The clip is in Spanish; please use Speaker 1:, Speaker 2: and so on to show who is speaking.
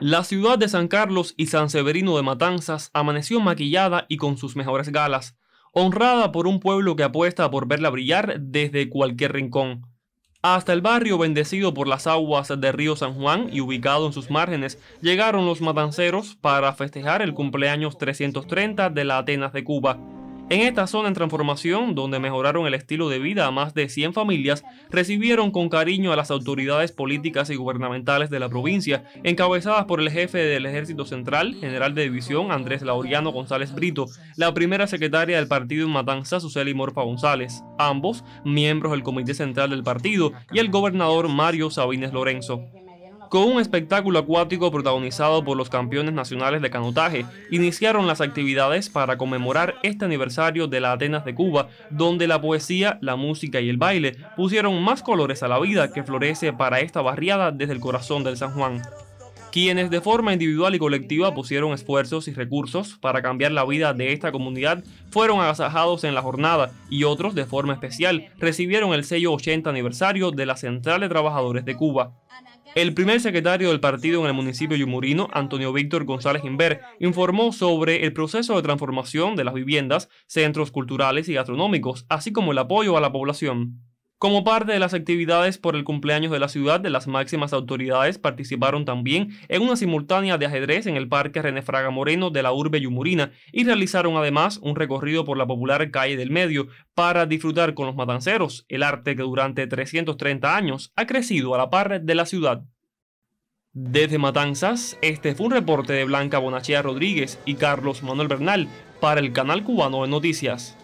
Speaker 1: La ciudad de San Carlos y San Severino de Matanzas amaneció maquillada y con sus mejores galas, honrada por un pueblo que apuesta por verla brillar desde cualquier rincón. Hasta el barrio bendecido por las aguas del río San Juan y ubicado en sus márgenes, llegaron los matanceros para festejar el cumpleaños 330 de la Atenas de Cuba, en esta zona en transformación, donde mejoraron el estilo de vida a más de 100 familias, recibieron con cariño a las autoridades políticas y gubernamentales de la provincia, encabezadas por el jefe del Ejército Central, general de división Andrés Laureano González Brito, la primera secretaria del partido en Matanzas, Suseli Morfa González, ambos miembros del Comité Central del partido, y el gobernador Mario Sabines Lorenzo con un espectáculo acuático protagonizado por los campeones nacionales de canotaje, iniciaron las actividades para conmemorar este aniversario de la Atenas de Cuba, donde la poesía, la música y el baile pusieron más colores a la vida que florece para esta barriada desde el corazón del San Juan quienes de forma individual y colectiva pusieron esfuerzos y recursos para cambiar la vida de esta comunidad, fueron agasajados en la jornada y otros de forma especial recibieron el sello 80 aniversario de la Central de Trabajadores de Cuba. El primer secretario del partido en el municipio yumurino, Antonio Víctor González Inver, informó sobre el proceso de transformación de las viviendas, centros culturales y gastronómicos, así como el apoyo a la población. Como parte de las actividades por el cumpleaños de la ciudad, de las máximas autoridades participaron también en una simultánea de ajedrez en el Parque René Fraga Moreno de la urbe Yumurina y realizaron además un recorrido por la popular calle del medio para disfrutar con los matanceros, el arte que durante 330 años ha crecido a la par de la ciudad. Desde Matanzas, este fue un reporte de Blanca Bonachea Rodríguez y Carlos Manuel Bernal para el canal cubano de noticias.